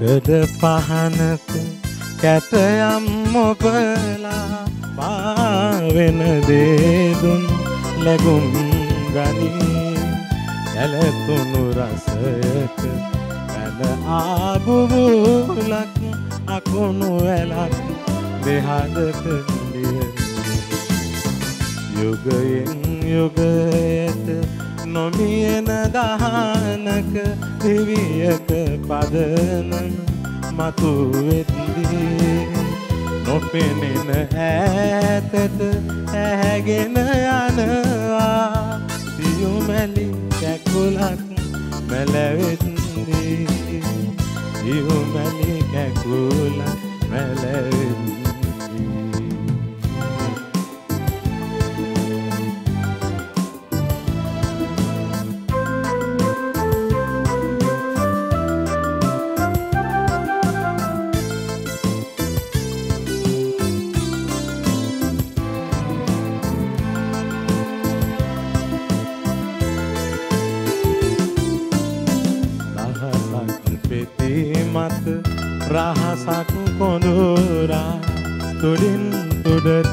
යකඩ පහනක කැටයම් මොබලා පාවෙන දේදුන් ලැගුම් ගනී ඇලතුුණු රසයක ඇන ආබුවූලක් අකුණු ඇලක් දෙහදක යුගයෙන් යුගයට නොමියන දහනක දිවියක පදනන මතුවෙත්දී නොපෙනෙන ඈතට ඇහැගෙන යනවා. සියුමැලි කැකුලක් මැලවෙත්දී සියුමැලි කැකුලක් මැලවෙත්දී රහසක් කොඳුරා තුඩින් තුඩට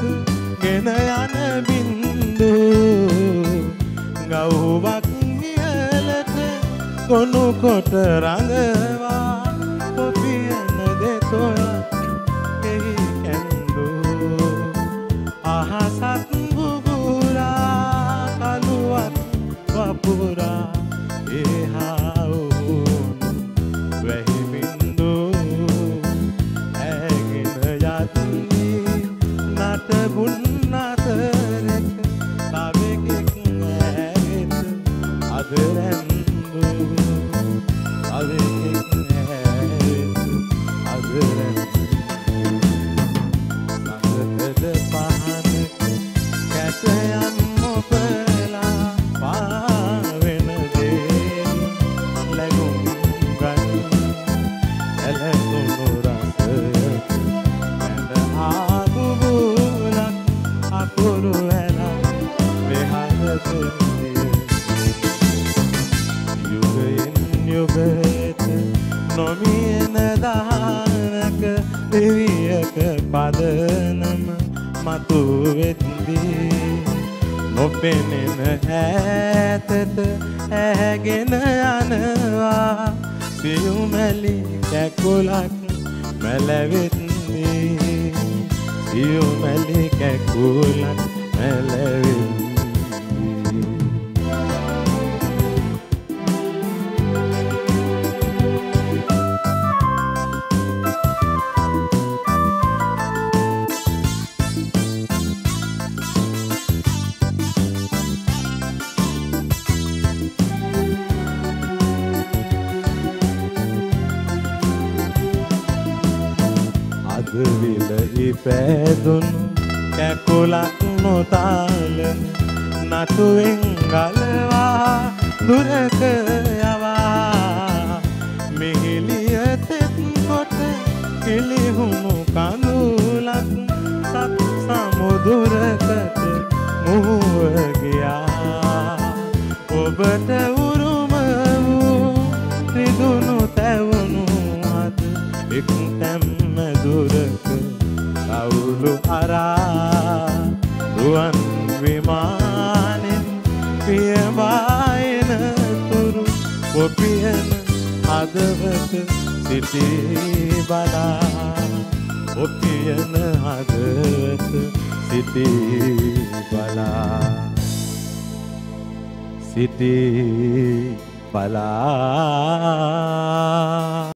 ගෙන යන බින්දු. ගව්වක් නියලට ගොනු කොට රඟවා නටබුන් අතරක තවෙකෙක් ඇගෙත අදරැන්දු තවෙකෙක් ඇගෙත අදරැන්දු සඳකඩ පහනක කැටයන් මොපලා පාවෙන දේ ලැගුම් නොමියන දහනක දෙවියක පදනම මතුවෙත්දී නොපෙනෙන ඈතට ඇහැගෙන යනවා. සියුමැලි කැකුලක් මැලවෙත්දී සියුමැලි කැකුලක් මැලවෙත්දී අදවිල ඉපෑදුණු කැකුලක් නොතාලන නටුවෙන් ගලවා දුරක යවා. මිහිලිය තෙත් කොට කිලිහුණු කඳුලක් සත් සමුදුරකට මුවගයා ඔබට උරුම වූ රුවන් විමානෙන් පියවායන තුරු ඔපියන හදවත සිටී බලා. ඔපියන හදවත සිටී බලා. සිටී බලා.